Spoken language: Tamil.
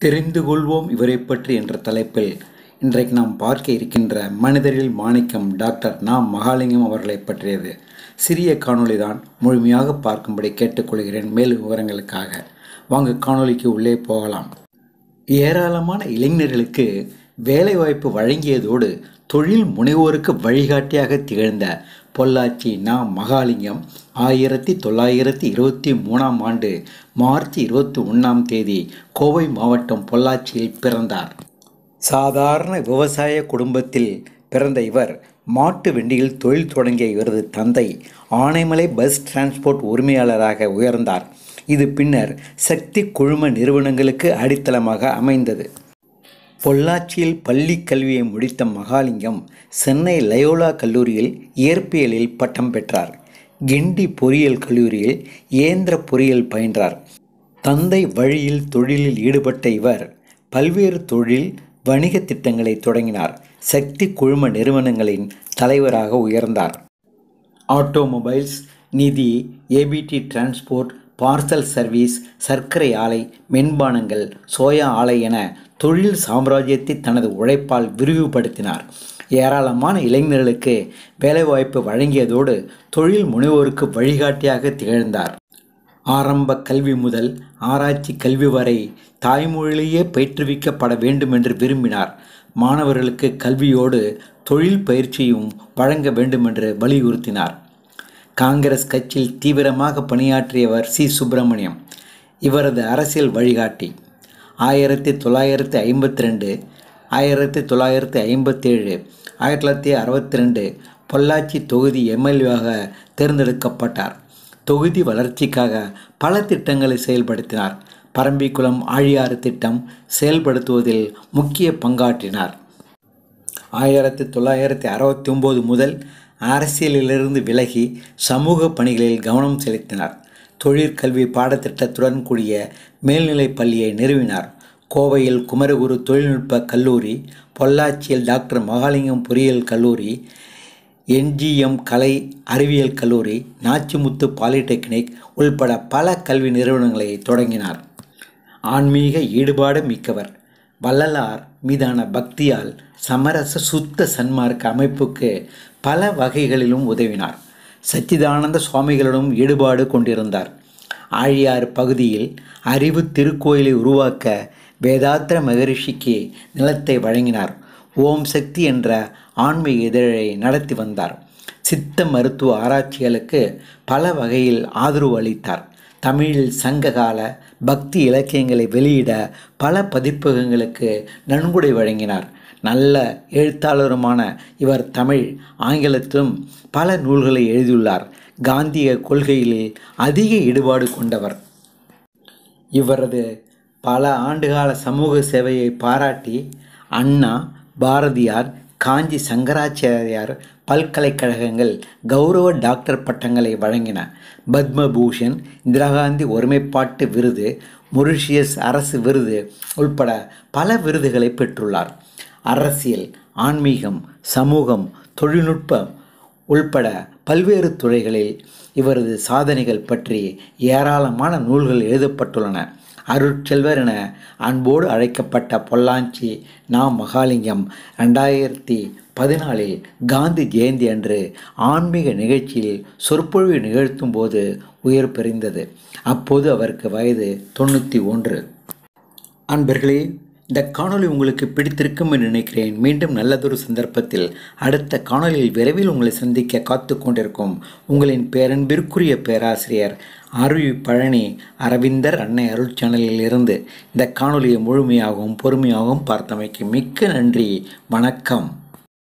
தெரிந்து கொள்வோம் இவரை பற்றி என்ற தலைப்பில் இன்றைக்கு நாம் பார்க்க இருக்கின்ற மனிதரில் மாணிக்கம் டாக்டர் நா. மகாலிங்கம் அவர்களை பற்றியது. சிறிய காணொளி தான் முழுமையாக பார்க்கும்படி கேட்டுக்கொள்கிறேன். மேலும் விவரங்களுக்காக. வாங்க காணொளிக்கு உள்ளே போகலாம். ஏராளமான இளைஞர்களுக்கு வேலைவாய்ப்பு வழங்கியதோடு தொழில் முனைவோருக்கு வழிகாட்டியாக திகழ்ந்த பொள்ளாச்சி நா மகாலிங்கம் ஆயிரத்தி தொள்ளாயிரத்தி இருபத்தி மூணாம் ஆண்டு மார்ச் இருபத்தி ஒன்றாம் தேதி கோவை மாவட்டம் பொள்ளாச்சியில் பிறந்தார். சாதாரண விவசாய குடும்பத்தில் பிறந்த இவர் மாட்டு வண்டியில் தொழில் தொடங்கிய இவரது தந்தை ஆனைமலை பஸ் டிரான்ஸ்போர்ட் உரிமையாளராக உயர்ந்தார். இது பின்னர் சக்தி குழும நிறுவனங்களுக்கு அடித்தளமாக அமைந்தது. பொள்ளாச்சியில் பள்ளி கல்வியை முடித்த மகாலிங்கம் சென்னை லயோலா கல்லூரியில் இயற்பியலில் பட்டம் பெற்றார். கிண்டி பொறியியல் கல்லூரியில் இயந்திர பொறியியல் பயின்றார். தந்தை வழியில் தொழிலில் ஈடுபட்ட இவர் பல்வேறு தொழில் வணிக திட்டங்களை தொடங்கினார். சக்தி குழும நிறுவனங்களின் தலைவராக உயர்ந்தார். ஆட்டோமொபைல்ஸ் நிதி ஏபிடி டிரான்ஸ்போர்ட் பார்சல் சர்வீஸ் சர்க்கரை ஆலை மென்பானங்கள் சோயா ஆலை என தொழில் சாம்ராஜ்யத்தை தனது உழைப்பால் விரிவுபடுத்தினார். ஏராளமான இளைஞர்களுக்கு வேலைவாய்ப்பு வழங்கியதோடு தொழில் முனைவோருக்கு வழிகாட்டியாக திகழ்ந்தார். ஆரம்ப கல்வி முதல் ஆராய்ச்சி கல்வி வரை தாய்மொழியிலேயே பயிற்றுவிக்கப்பட வேண்டும் என்று விரும்பினார். மாணவர்களுக்கு கல்வியோடு தொழில் பயிற்சியும் வழங்க வேண்டும் என்று வலியுறுத்தினார். காங்கிரஸ் கட்சியில் தீவிரமாக பணியாற்றியவர் சி. சுப்பிரமணியம். இவரது அரசியல் வழிகாட்டி. ஆயிரத்தி தொள்ளாயிரத்தி ஐம்பத்தி ரெண்டு ஆயிரத்தி தொள்ளாயிரத்தி ஐம்பத்தேழு ஆயிரத்தி தொள்ளாயிரத்தி அறுபத்தி ரெண்டு பொள்ளாச்சி தொகுதி எம்எல்ஏவாக தேர்ந்தெடுக்கப்பட்டார். தொகுதி வளர்ச்சிக்காக பல திட்டங்களை செயல்படுத்தினார். பரம்பிக்குளம் ஆழியாறு திட்டம் செயல்படுத்துவதில் முக்கிய பங்காற்றினார். ஆயிரத்தி தொள்ளாயிரத்தி அறுபத்தி ஒம்பது முதல் அரசியலிலிருந்து விலகி சமூக பணிகளில் கவனம் செலுத்தினார். தொழிற்கல்வி பாடத்திட்டத்துடன் கூடிய மேல்நிலைப் பள்ளியை நிறுவினார். கோவையில் குமரகுரு தொழில்நுட்ப கல்லூரி பொள்ளாச்சியில் டாக்டர் மகாலிங்கம் பொறியியல் கல்லூரி என்ஜிஎம் கலை அறிவியல் கல்லூரி நாச்சிமுத்து பாலிடெக்னிக் உள்பட பல கல்வி நிறுவனங்களை தொடங்கினார். ஆன்மீக ஈடுபாடு மிக்கவர். வள்ளலார் மீதான பக்தியால் சமரச சுத்த சன்மார்க்க அமைப்புக்கு பல வகைகளிலும் உதவினார். சச்சிதானந்த சுவாமிகளிடம் ஈடுபாடு கொண்டிருந்தார். ஆழியார் பகுதியில் அறிவு திருக்கோயிலை உருவாக்க வேதாத்திர மகரிஷிக்கு நிலத்தை வழங்கினார். ஓம் சக்தி என்ற ஆன்மீக இதழை நடத்தி வந்தார். சித்த மருத்துவ ஆராய்ச்சிகளுக்கு பல வகையில் ஆதரவு அளித்தார். தமிழில் சங்ககால பக்தி இலக்கியங்களை வெளியிட பல பதிப்பகங்களுக்கு நன்கொடை வழங்கினார். நல்ல எழுத்தாளருமான இவர் தமிழ் ஆங்கிலத்திலும் பல நூல்களை எழுதியுள்ளார். காந்திய கொள்கையில் அதிக ஈடுபாடு கொண்டவர். இவரது பல ஆண்டுகால சமூக சேவையை பாராட்டி அண்ணா பாரதியார் காஞ்சி சங்கராச்சாரியார் பல்கலைக்கழகங்கள் கௌரவ டாக்டர் பட்டங்களை வழங்கின. பத்மபூஷன் இந்திரா காந்தி ஒருமைப்பாட்டு விருது மொரிஷியஸ் அரசு விருது உள்பட பல விருதுகளை பெற்றுள்ளார். அரசியல் ஆன்மீகம் சமூகம் தொழில்நுட்பம் உள்பட பல்வேறு துறைகளில் இவரது சாதனைகள் பற்றி ஏராளமான நூல்கள் எழுதப்பட்டுள்ளன. அருட்செல்வர் என அன்போடு அழைக்கப்பட்ட பொள்ளாச்சி நா மகாலிங்கம் ரெண்டாயிரத்தி பதினாலில் காந்தி ஜெயந்தி அன்று ஆன்மீக நிகழ்ச்சியில் சொற்பொழிவு நிகழ்த்தும் போது உயிர் பிரிந்தது. அப்போது அவருக்கு வயது தொண்ணூற்றி ஒன்று. அன்பர்களே இந்த காணொளி உங்களுக்கு பிடித்திருக்கும் என்று நினைக்கிறேன். மீண்டும் நல்லதொரு சந்தர்ப்பத்தில் அடுத்த காணொலியில் விரைவில் உங்களை சந்திக்க காத்து கொண்டிருக்கும் உங்களின் பேரன்பிற்குரிய பேராசிரியர் அருவி பழனி அரவிந்தர் அன்னை அருள் சேனலில் இருந்து இந்த காணொலியை முழுமையாகவும் பொறுமையாகவும் பார்த்தமைக்கு மிக்க நன்றி. வணக்கம்.